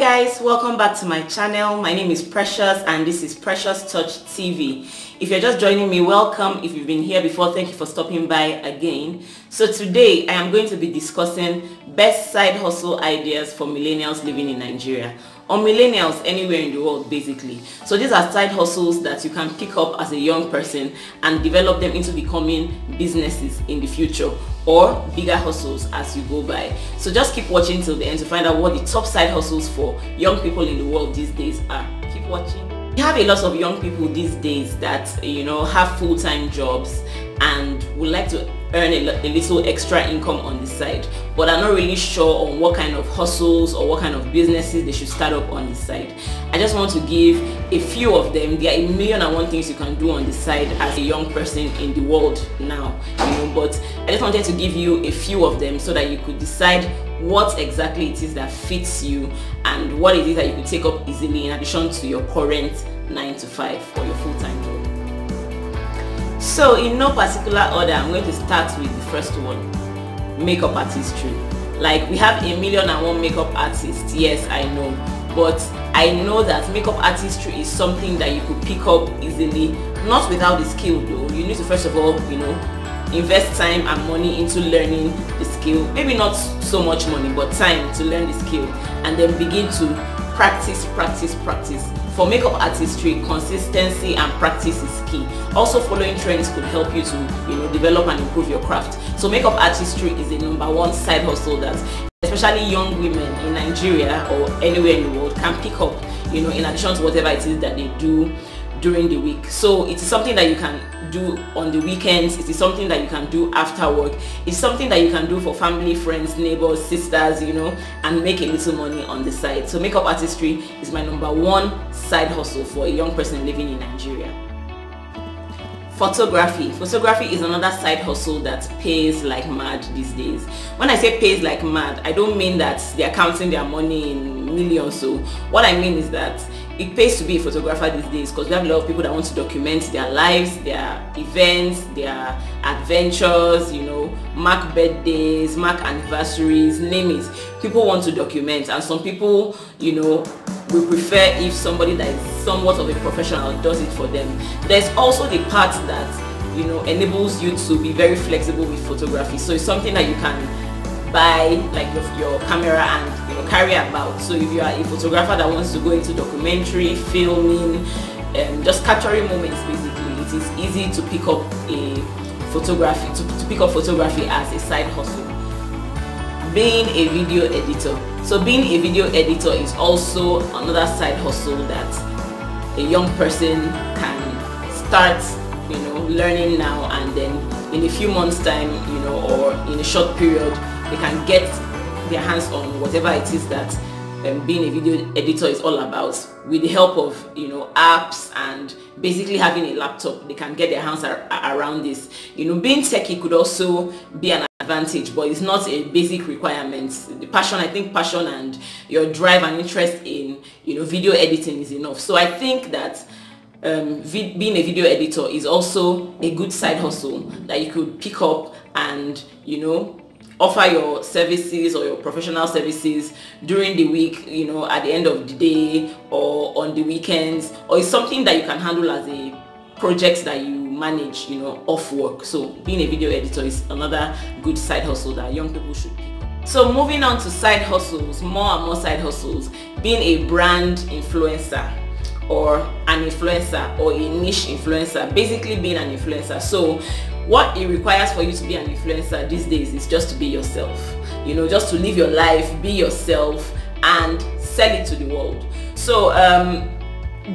guys, welcome back to my channel. My name is Precious and this is Precious Touch TV. If you're just joining me, welcome. If you've been here before, thank you for stopping by again. So today I am going to be discussing best side hustle ideas for millennials living in Nigeria or millennials anywhere in the world basically. So these are side hustles that you can pick up as a young person and develop them into becoming businesses in the future or bigger hustles as you go by. So just keep watching till the end to find out what the top side hustles for young people in the world these days are. Keep watching. We have a lot of young people these days that you know have full-time jobs and would like to earn a, a, little extra income on the side but are not really sure on what kind of hustles or what kind of businesses they should start up on the side. I just want to give a few of them there are a million and one things you can do on the side as a young person in the world now you know but i just wanted to give you a few of them so that you could decide what exactly it is that fits you and what it is that you could take up easily in addition to your current 9 to 5 or your full-time job so in no particular order, I'm going to start with the first one, makeup artistry. Like we have a million and one makeup artists, yes I know, but I know that makeup artistry is something that you could pick up easily, not without the skill though. You need to first of all, you know, invest time and money into learning the skill. Maybe not so much money, but time to learn the skill and then begin to practice, practice, practice for makeup artistry, consistency and practice is key. Also following trends could help you to you know develop and improve your craft. So makeup artistry is a number one side hustle that especially young women in Nigeria or anywhere in the world can pick up, you know, in addition to whatever it is that they do during the week. So it is something that you can do on the weekends. It is something that you can do after work. It's something that you can do for family, friends, neighbors, sisters, you know, and make a little money on the side. So makeup artistry is my number one side hustle for a young person living in Nigeria. Photography. Photography is another side hustle that pays like mad these days. When I say pays like mad, I don't mean that they're counting their money in millions. So what I mean is that it pays to be a photographer these days because we have a lot of people that want to document their lives, their events, their adventures, you know, mark birthdays, mark anniversaries, name it. People want to document and some people, you know, we prefer if somebody that is somewhat of a professional does it for them. There's also the part that, you know, enables you to be very flexible with photography. So it's something that you can buy like your, your camera and you know carry about so if you are a photographer that wants to go into documentary filming um, just capturing moments basically it is easy to pick up a photography to, to pick up photography as a side hustle being a video editor so being a video editor is also another side hustle that a young person can start you know learning now and then in a few months time you know or in a short period they can get their hands on whatever it is that um, being a video editor is all about. With the help of you know apps and basically having a laptop they can get their hands ar around this. You know being techie could also be an advantage but it's not a basic requirement. The passion i think passion and your drive and interest in you know video editing is enough. So i think that um, being a video editor is also a good side hustle that you could pick up and you know offer your services or your professional services during the week you know at the end of the day or on the weekends or it's something that you can handle as a project that you manage you know off work. So being a video editor is another good side hustle that young people should pick so moving on to side hustles more and more side hustles. Being a brand influencer or an influencer or a niche influencer basically being an influencer. So what it requires for you to be an influencer these days is just to be yourself. You know just to live your life be yourself and sell it to the world. So um,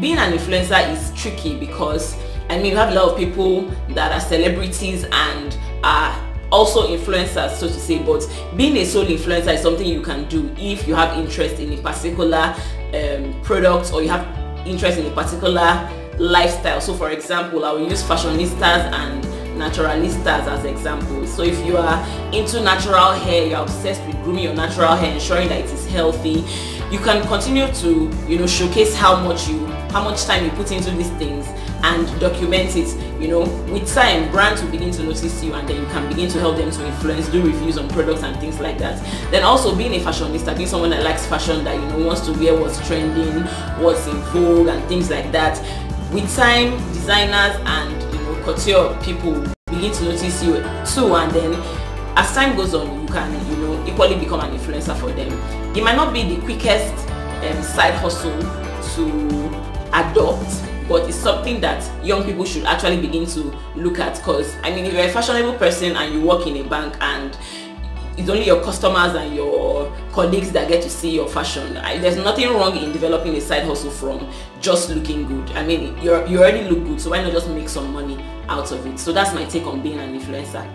being an influencer is tricky because I mean you have a lot of people that are celebrities and are also influencers so to say but being a sole influencer is something you can do if you have interest in a particular um, product or you have interest in a particular lifestyle. So for example I will use fashionistas and naturalistas as examples. So if you are into natural hair you're obsessed with grooming your natural hair ensuring that it is healthy you can continue to you know showcase how much you how much time you put into these things and document it you know with time brands will begin to notice you and then you can begin to help them to influence do reviews on products and things like that. Then also being a fashionista being someone that likes fashion that you know wants to wear what's trending what's in vogue and things like that. With time designers and you know couture people begin to notice you too and then as time goes on you can you know equally become an influencer for them. It might not be the quickest um, side hustle to adopt but it's something that young people should actually begin to look at because i mean if you're a fashionable person and you work in a bank and it's only your customers and your colleagues that get to see your fashion. I, there's nothing wrong in developing a side hustle from just looking good. I mean, you you already look good, so why not just make some money out of it? So that's my take on being an influencer.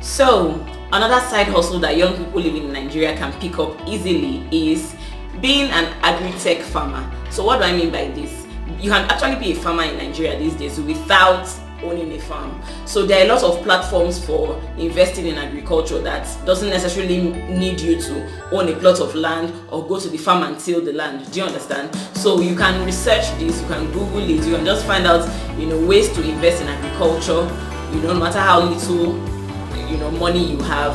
So another side hustle that young people living in Nigeria can pick up easily is being an agri-tech farmer. So what do I mean by this? You can actually be a farmer in Nigeria these days without owning a farm. So there are a lot of platforms for investing in agriculture that doesn't necessarily need you to own a plot of land or go to the farm and till the land. Do you understand? So you can research this, you can Google it, you can just find out, you know, ways to invest in agriculture, you know, no matter how little, you know, money you have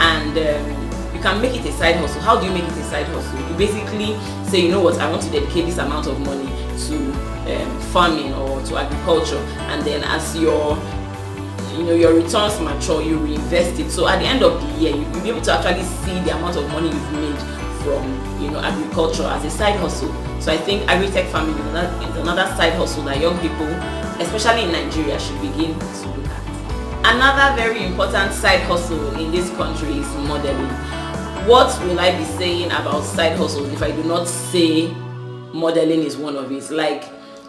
and um, you can make it a side hustle. How do you make it a side hustle? You basically say, you know what, I want to dedicate this amount of money to um, farming or to agriculture. And then as your you know your returns mature you reinvest it. So at the end of the year you, will be able to actually see the amount of money you've made from you know agriculture as a side hustle. So i think agri-tech farming is another, is another side hustle that young people especially in nigeria should begin to look at. Another very important side hustle in this country is modeling what will i be saying about side hustles if i do not say modeling is one of it? Like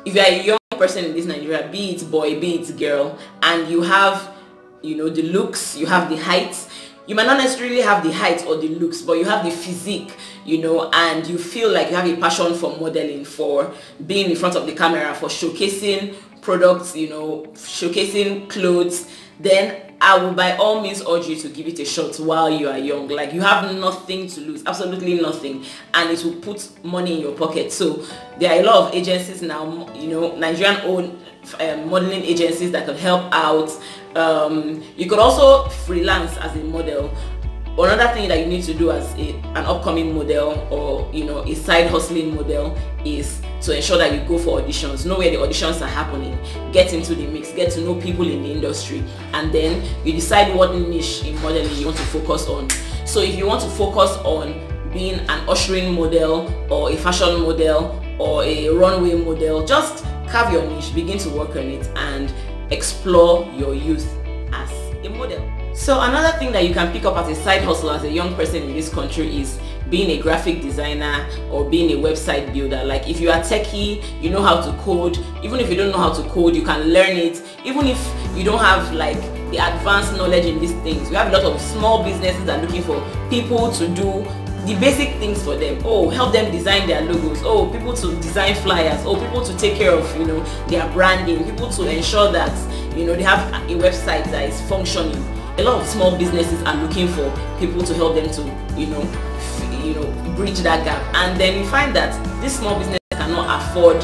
if you're a young person in this Nigeria, be it boy, be it girl, and you have, you know, the looks, you have the height, you might not necessarily have the height or the looks, but you have the physique, you know, and you feel like you have a passion for modeling, for being in front of the camera, for showcasing products, you know, showcasing clothes, then I will by all means urge you to give it a shot while you are young. Like you have nothing to lose, absolutely nothing, and it will put money in your pocket. So there are a lot of agencies now, you know, Nigerian owned um, modeling agencies that can help out. Um, you could also freelance as a model another thing that you need to do as a, an upcoming model or you know a side hustling model is to ensure that you go for auditions know where the auditions are happening get into the mix get to know people in the industry and then you decide what niche in modeling you want to focus on. So if you want to focus on being an ushering model or a fashion model or a runway model just carve your niche begin to work on it and explore your youth as a model. So another thing that you can pick up as a side hustle as a young person in this country is being a graphic designer or being a website builder. Like if you are techie, you know how to code. Even if you don't know how to code, you can learn it. Even if you don't have like the advanced knowledge in these things. We have a lot of small businesses that are looking for people to do the basic things for them oh help them design their logos oh people to design flyers oh people to take care of you know their branding people to ensure that you know they have a website that is functioning a lot of small businesses are looking for people to help them to you know you know bridge that gap. And then you find that this small business cannot afford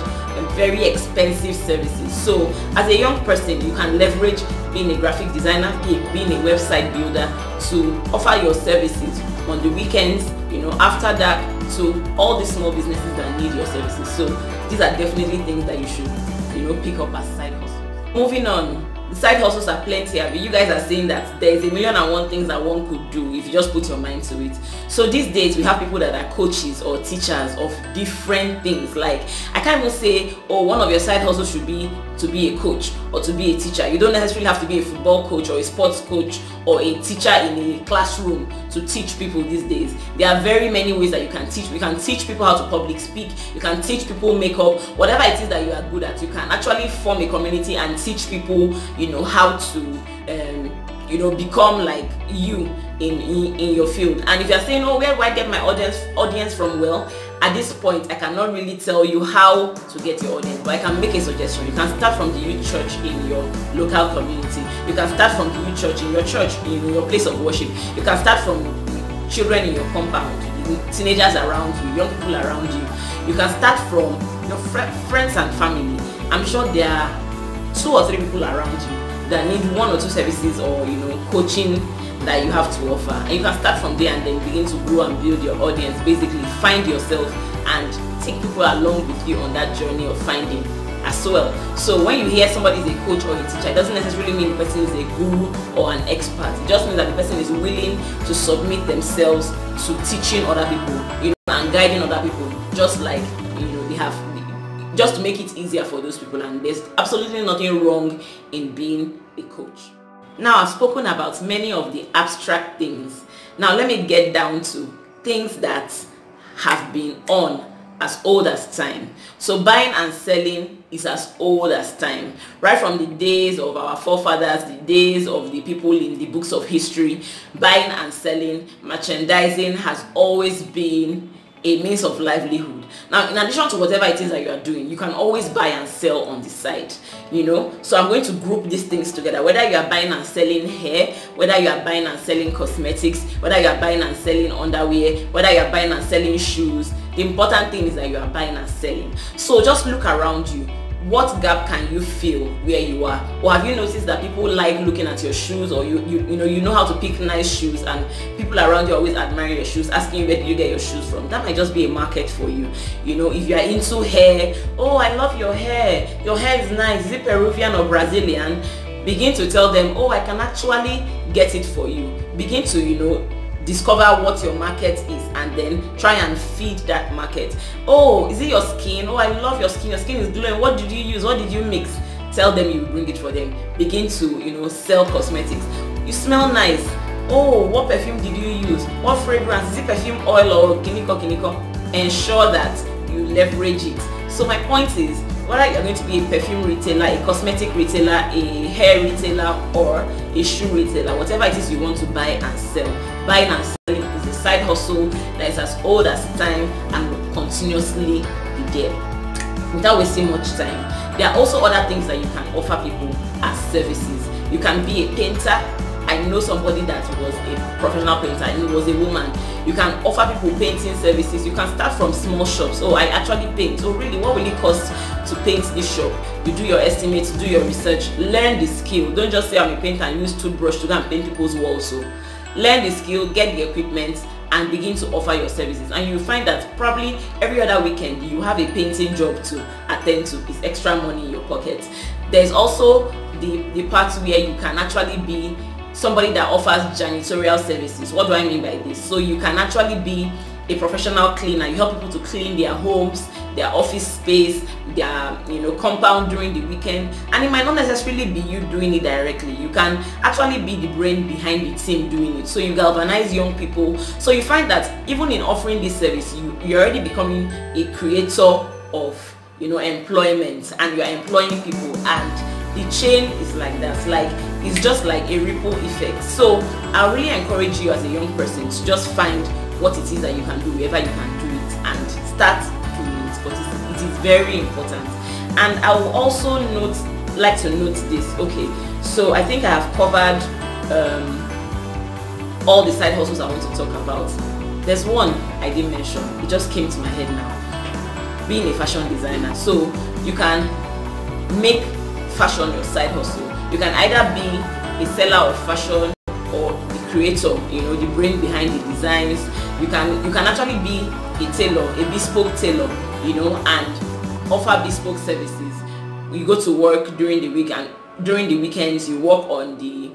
very expensive services. So as a young person you can leverage being a graphic designer being a website builder to offer your services on the weekends you know after that to all the small businesses that need your services. So these are definitely things that you should you know pick up as side hustles. Moving on side hustles are plenty I mean, you guys are saying that there is a million and one things that one could do if you just put your mind to it. So these days we have people that are coaches or teachers of different things. Like i can't even say oh one of your side hustles should be to be a coach or to be a teacher. You don't necessarily have to be a football coach or a sports coach or a teacher in a classroom to teach people these days. There are very many ways that you can teach. You can teach people how to public speak. You can teach people makeup. Whatever it is that you are good at you can actually form a community and teach people you know how to um, you know become like you in, in in your field. And if you're saying oh where do i get my audience audience from? Well at this point i cannot really tell you how to get your audience but i can make a suggestion. You can start from the youth church in your local community. You can start from the youth church in your church in your place of worship. You can start from children in your compound teenagers around you young people around you. You can start from your fr friends and family. I'm sure there are two or three people around you that need one or two services or you know coaching that you have to offer. And you can start from there and then begin to grow and build your audience. Basically find yourself and take people along with you on that journey of finding as well. So when you hear somebody is a coach or a teacher it doesn't necessarily mean the person is a guru or an expert. It just means that the person is willing to submit themselves to teaching other people you know and guiding other people just like you know they have just to make it easier for those people and there's absolutely nothing wrong in being a coach now I've spoken about many of the abstract things. Now let me get down to things that have been on as old as time. So buying and selling is as old as time. Right from the days of our forefathers, the days of the people in the books of history, buying and selling, merchandising has always been a means of livelihood. Now in addition to whatever it is that you are doing you can always buy and sell on the side you know? So i'm going to group these things together. Whether you are buying and selling hair whether you are buying and selling cosmetics whether you are buying and selling underwear whether you are buying and selling shoes the important thing is that you are buying and selling. So just look around you what gap can you fill where you are? Or have you noticed that people like looking at your shoes or you you, you know you know how to pick nice shoes and people around you always admire your shoes asking you where do you get your shoes from? That might just be a market for you. You know if you are into hair oh i love your hair. Your hair is nice. Is it peruvian or brazilian? Begin to tell them oh i can actually get it for you. Begin to you know discover what your market is and then try and feed that market. Oh is it your skin? Oh i love your skin. Your skin is glowing. What did you use? What did you mix? Tell them you bring it for them. Begin to you know sell cosmetics. You smell nice. Oh what perfume did you use? What fragrance? Is it perfume oil or kiniko kiniko? Ensure that you leverage it. So my point is whether you're going to be a perfume retailer a cosmetic retailer a hair retailer or a shoe retailer whatever it is you want to buy and sell buying and selling is a side hustle that is as old as time and will continuously be there without wasting much time. There are also other things that you can offer people as services. You can be a painter I know somebody that was a professional painter and it was a woman. You can offer people painting services. You can start from small shops. Oh, I actually paint. So really, what will it cost to paint this shop? You do your estimates, do your research, learn the skill. Don't just say I'm a painter and use toothbrush to go and paint people's walls. So learn the skill, get the equipment, and begin to offer your services and you find that probably every other weekend you have a painting job to attend to it's extra money in your pocket there's also the the part where you can actually be somebody that offers janitorial services. What do i mean by this? So you can actually be a professional cleaner. You help people to clean their homes their office space their you know compound during the weekend. And it might not necessarily be you doing it directly. You can actually be the brain behind the team doing it. So you galvanize young people. So you find that even in offering this service you you're already becoming a creator of you know employment and you're employing people. And the chain is like that. Like it's just like a ripple effect. So i really encourage you as a young person to just find what it is that you can do wherever you can do it and start doing it but it is very important. And i will also note like to note this okay so i think i have covered um, all the side hustles i want to talk about. There's one i didn't mention. It just came to my head now. Being a fashion designer. So you can make fashion your side hustle you can either be a seller of fashion or the creator you know the brain behind the designs. You can you can actually be a tailor a bespoke tailor you know and offer bespoke services. You go to work during the week and during the weekends you work on the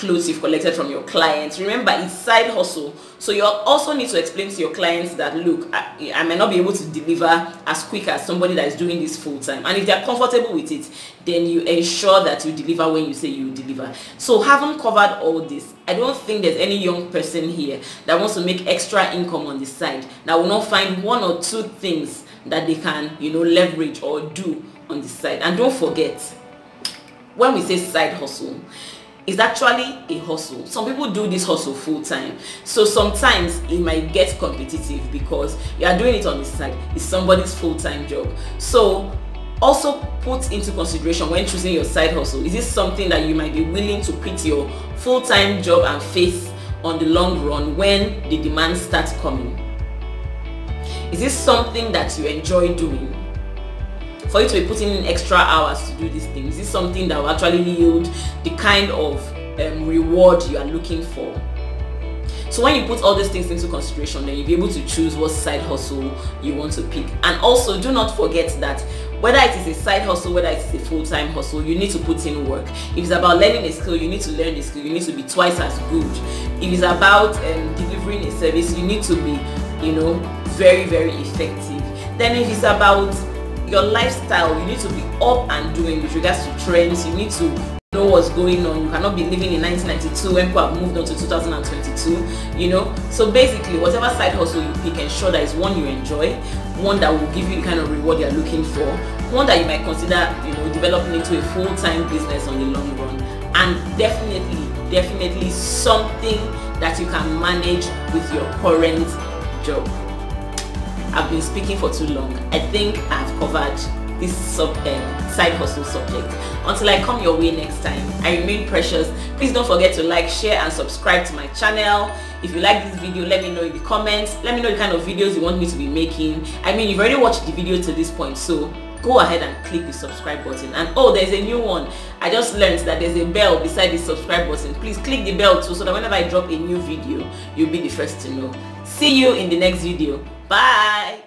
clothes you've collected from your clients. Remember it's side hustle. So you also need to explain to your clients that look I, I may not be able to deliver as quick as somebody that is doing this full time and if they're comfortable with it then you ensure that you deliver when you say you deliver. So having covered all this i don't think there's any young person here that wants to make extra income on the side that will not find one or two things that they can you know leverage or do on the side. And don't forget when we say side hustle is actually a hustle. Some people do this hustle full time. So sometimes it might get competitive because you are doing it on the side. It's somebody's full-time job. So also put into consideration when choosing your side hustle is this something that you might be willing to quit your full-time job and face on the long run when the demand starts coming? Is this something that you enjoy doing for you to be putting in extra hours to do these things? Is something that will actually yield the kind of um, reward you are looking for? So when you put all these things into consideration, then you'll be able to choose what side hustle you want to pick. And also do not forget that whether it is a side hustle, whether it is a full-time hustle, you need to put in work. If it's about learning a skill, you need to learn the skill. You need to be twice as good. If it's about um, delivering a service, you need to be, you know, very, very effective. Then if it's about your lifestyle, you need to be up and doing with regards to trends. You need to know what's going on. You cannot be living in 1992 when people have moved on to 2022, you know. So basically, whatever side hustle you pick, ensure that it's one you enjoy, one that will give you the kind of reward you're looking for, one that you might consider, you know, developing into a full-time business on the long run, and definitely, definitely something that you can manage with your current job. I've been speaking for too long. I think I've covered this sub um, side hustle subject. Until I come your way next time, I remain precious. Please don't forget to like, share and subscribe to my channel. If you like this video, let me know in the comments. Let me know the kind of videos you want me to be making. I mean, you've already watched the video to this point, so go ahead and click the subscribe button and oh there's a new one i just learned that there's a bell beside the subscribe button please click the bell too so that whenever i drop a new video you'll be the first to know see you in the next video bye